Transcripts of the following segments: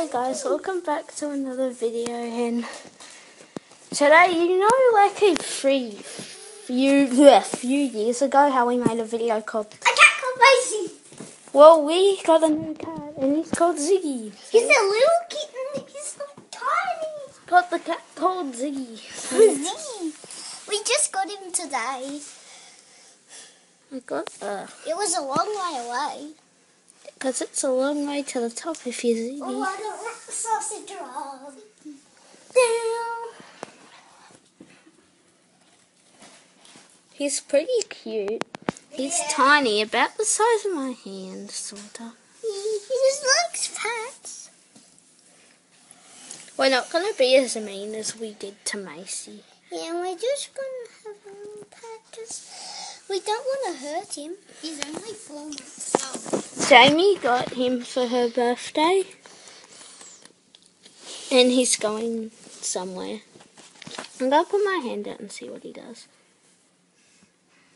Hey guys, welcome back to another video and today, you know like a few, few, yeah, few years ago how we made a video called A cat called Macey. Well, we got a new cat and he's called Ziggy. He's a little kitten. He's so tiny. Got the cat called Ziggy. Ziggy. We just got him today. I got uh, It was a long way away. Because it's a long way to the top if you're Oh, I don't like the sausage roll. He's pretty cute. He's tiny, about the size of my hand, sorta. He just likes pets. We're not gonna be as mean as we did to Macey. Yeah, we're just gonna have a little we don't want to hurt him. He's only four months. Jaimie got him for her birthday. And he's going somewhere. I'm going to put my hand out and see what he does.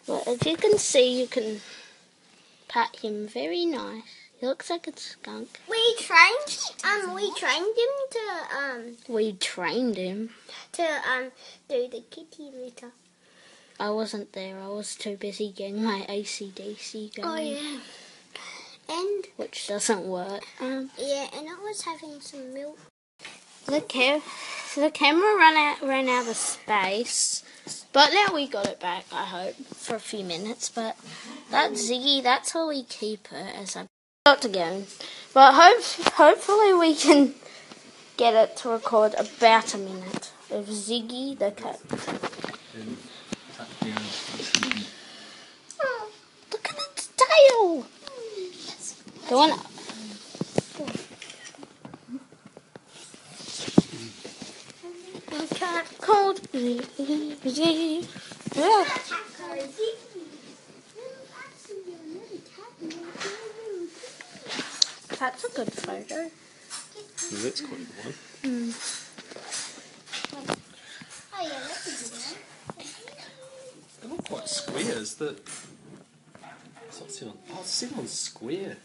But as you can see, you can pat him very nice. He looks like a skunk. We trained um we trained him to um We trained him. to um do the kitty litter. I wasn't there. I was too busy getting my AC/DC going. Oh yeah. And Which doesn't work. Um, yeah, and I was having some milk. The ca- the camera ran out ran out of space, but now we got it back. I hope for a few minutes. But that Ziggy, that's how we keep her as I got to go. But hope hopefully we can get it to record about a minute of Ziggy the cat. Oh, Look at its tail. The one. A cat called Ziggy. Yeah. That's a good photo. That's quite a one. Oh yeah, that's a good one. They're not quite square, is that? It's not Ceylon. Oh, Ceylon's square.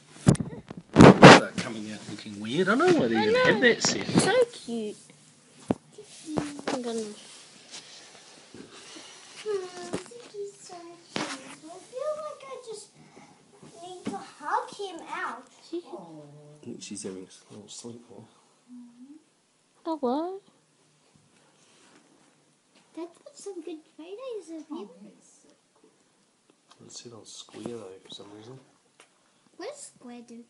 They're coming out looking weird. I don't know why they I even know. have that set. So cute. I'm gonna. Hmm, Ziggy's so cute. I feel like I just need to hug him out. I think she's having a little sleep off. Oh what? Dad put some good photos of him. It's set on square though for some reason. What does Square do?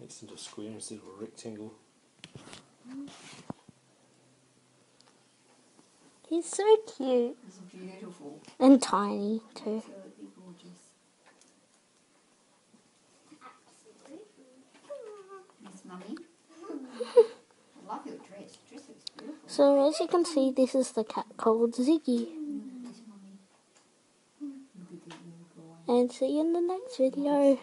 Makes it into a square instead of a rectangle. He's so cute It's beautiful. and tiny too. Absolutely gorgeous. Yes, mummy. I love your dress. Dress looks beautiful. So as you can see, this is the cat called Ziggy. Mm, yes, mummy. Look at the little boy. And see you in the next video.